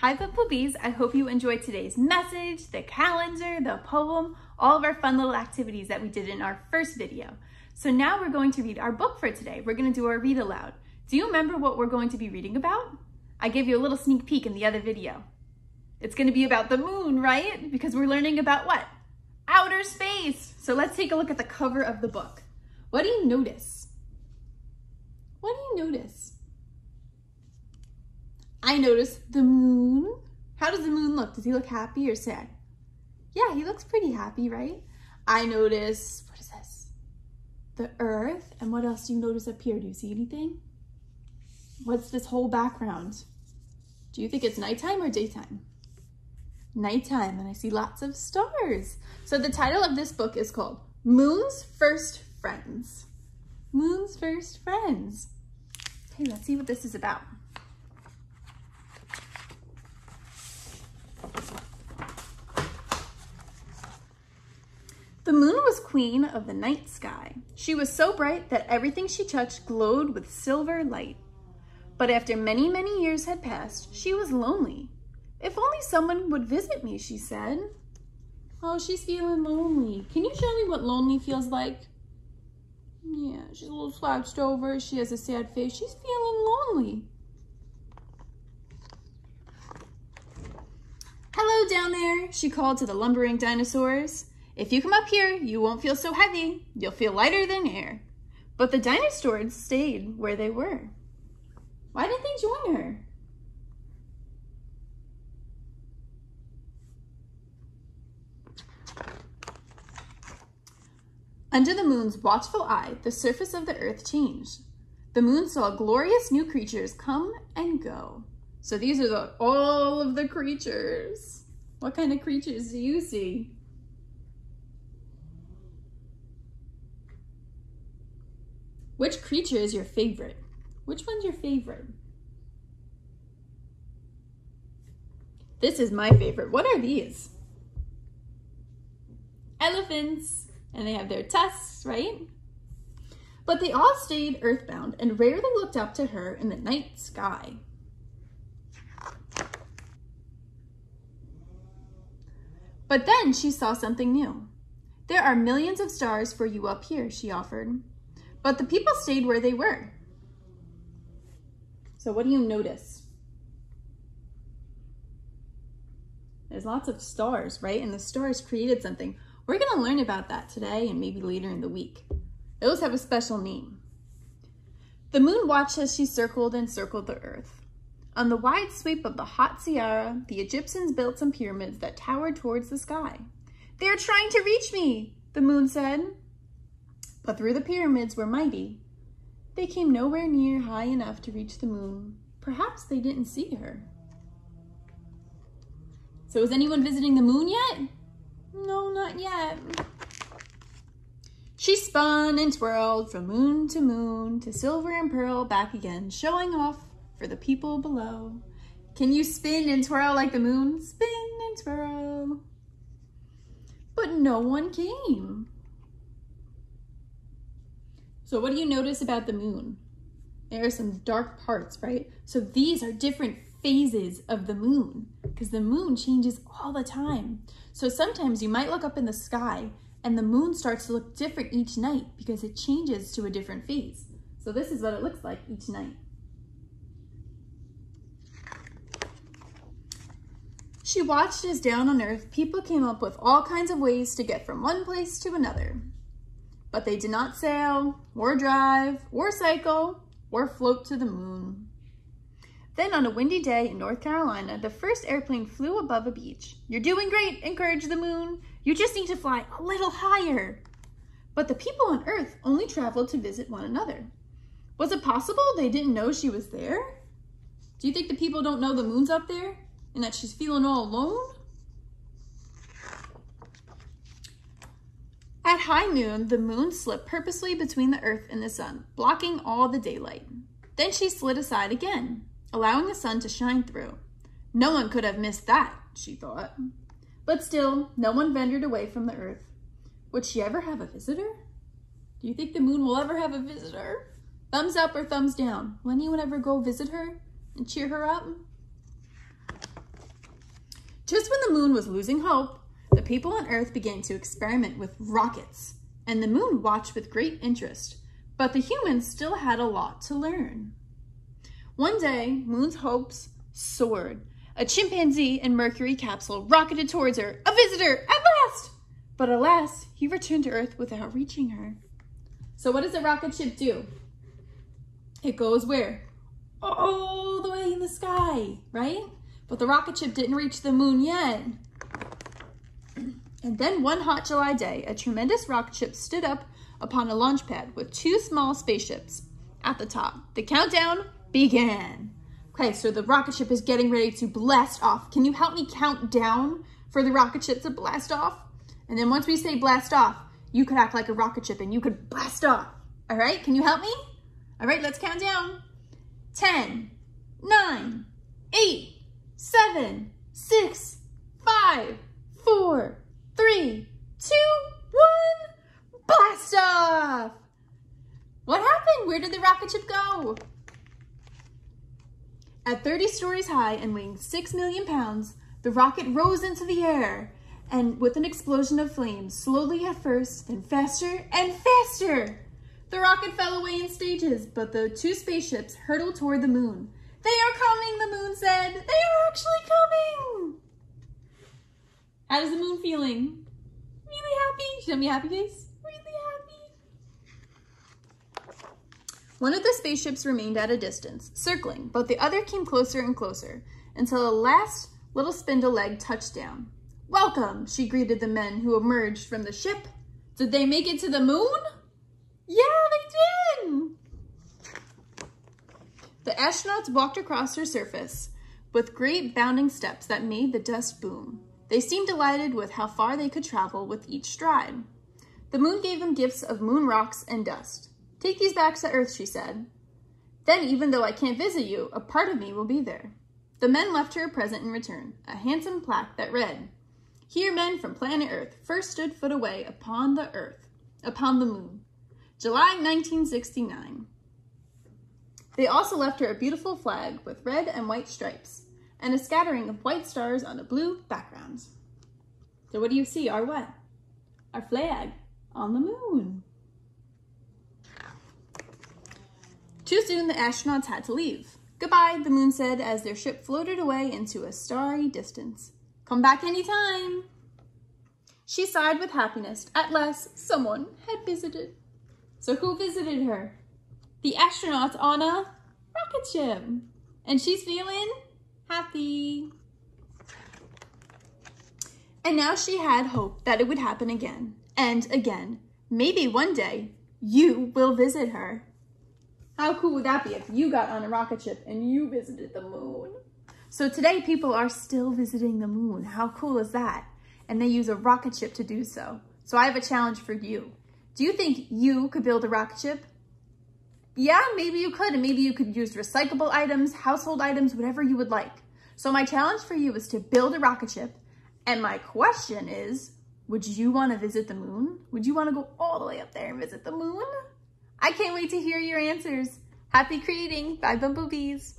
Hi the poopies, I hope you enjoyed today's message, the calendar, the poem, all of our fun little activities that we did in our first video. So now we're going to read our book for today. We're gonna do our read aloud. Do you remember what we're going to be reading about? I gave you a little sneak peek in the other video. It's gonna be about the moon, right? Because we're learning about what? Outer space. So let's take a look at the cover of the book. What do you notice? What do you notice? I notice the moon. How does the moon look? Does he look happy or sad? Yeah, he looks pretty happy, right? I notice, what is this? The earth. And what else do you notice up here? Do you see anything? What's this whole background? Do you think it's nighttime or daytime? Nighttime, and I see lots of stars. So the title of this book is called Moon's First Friends. Moon's First Friends. Okay, let's see what this is about. The moon was queen of the night sky. She was so bright that everything she touched glowed with silver light. But after many, many years had passed, she was lonely. If only someone would visit me, she said. Oh, she's feeling lonely. Can you show me what lonely feels like? Yeah, she's a little slouched over. She has a sad face. She's feeling lonely. Hello down there, she called to the lumbering dinosaurs. If you come up here, you won't feel so heavy. You'll feel lighter than air. But the dinosaurs stayed where they were. Why didn't they join her? Under the moon's watchful eye, the surface of the earth changed. The moon saw glorious new creatures come and go. So these are the, all of the creatures. What kind of creatures do you see? Which creature is your favorite? Which one's your favorite? This is my favorite. What are these? Elephants. And they have their tusks, right? But they all stayed earthbound and rarely looked up to her in the night sky. But then she saw something new. There are millions of stars for you up here, she offered. But the people stayed where they were. So what do you notice? There's lots of stars, right? And the stars created something. We're gonna learn about that today and maybe later in the week. Those have a special name. The moon watched as she circled and circled the earth. On the wide sweep of the hot Sahara, the Egyptians built some pyramids that towered towards the sky. They're trying to reach me, the moon said but through the pyramids were mighty. They came nowhere near high enough to reach the moon. Perhaps they didn't see her. So is anyone visiting the moon yet? No, not yet. She spun and twirled from moon to moon to silver and pearl back again, showing off for the people below. Can you spin and twirl like the moon? Spin and twirl. But no one came. So what do you notice about the moon? There are some dark parts, right? So these are different phases of the moon because the moon changes all the time. So sometimes you might look up in the sky and the moon starts to look different each night because it changes to a different phase. So this is what it looks like each night. She watched as down on earth people came up with all kinds of ways to get from one place to another but they did not sail, or drive, or cycle, or float to the moon. Then on a windy day in North Carolina, the first airplane flew above a beach. You're doing great, encouraged the moon. You just need to fly a little higher. But the people on Earth only traveled to visit one another. Was it possible they didn't know she was there? Do you think the people don't know the moon's up there and that she's feeling all alone? At high noon, the moon slipped purposely between the earth and the sun, blocking all the daylight. Then she slid aside again, allowing the sun to shine through. No one could have missed that, she thought. But still, no one ventured away from the earth. Would she ever have a visitor? Do you think the moon will ever have a visitor? Thumbs up or thumbs down? Will anyone ever go visit her and cheer her up? Just when the moon was losing hope, people on Earth began to experiment with rockets, and the moon watched with great interest. But the humans still had a lot to learn. One day, Moon's hopes soared. A chimpanzee in Mercury capsule rocketed towards her. A visitor, at last! But alas, he returned to Earth without reaching her. So what does a rocket ship do? It goes where? All the way in the sky, right? But the rocket ship didn't reach the moon yet. And then one hot July day, a tremendous rocket ship stood up upon a launch pad with two small spaceships at the top. The countdown began. Okay, so the rocket ship is getting ready to blast off. Can you help me count down for the rocket ship to blast off? And then once we say blast off, you could act like a rocket ship and you could blast off. All right, can you help me? All right, let's count down. 10, 9, 8, 7, 6, Ship go? At 30 stories high and weighing 6 million pounds, the rocket rose into the air and with an explosion of flames, slowly at first, then faster and faster. The rocket fell away in stages, but the two spaceships hurtled toward the moon. They are coming, the moon said. They are actually coming. How is the moon feeling? Really happy? Show me a happy face. Really happy. One of the spaceships remained at a distance, circling, but the other came closer and closer until the last little spindle leg touched down. Welcome, she greeted the men who emerged from the ship. Did they make it to the moon? Yeah, they did. The astronauts walked across her surface with great bounding steps that made the dust boom. They seemed delighted with how far they could travel with each stride. The moon gave them gifts of moon rocks and dust. Take these back to Earth, she said. Then, even though I can't visit you, a part of me will be there. The men left her a present in return, a handsome plaque that read, here men from planet Earth first stood foot away upon the Earth, upon the moon. July 1969. They also left her a beautiful flag with red and white stripes and a scattering of white stars on a blue background. So what do you see? Our what? Our flag on the moon. Too soon the astronauts had to leave. Goodbye, the moon said as their ship floated away into a starry distance. Come back anytime. She sighed with happiness. At last, someone had visited. So who visited her? The astronauts on a rocket ship. And she's feeling happy. And now she had hope that it would happen again and again. Maybe one day you will visit her. How cool would that be if you got on a rocket ship and you visited the moon? So today people are still visiting the moon. How cool is that? And they use a rocket ship to do so. So I have a challenge for you. Do you think you could build a rocket ship? Yeah, maybe you could. And maybe you could use recyclable items, household items, whatever you would like. So my challenge for you is to build a rocket ship. And my question is, would you want to visit the moon? Would you want to go all the way up there and visit the moon? I can't wait to hear your answers. Happy creating. Bye, bumblebees.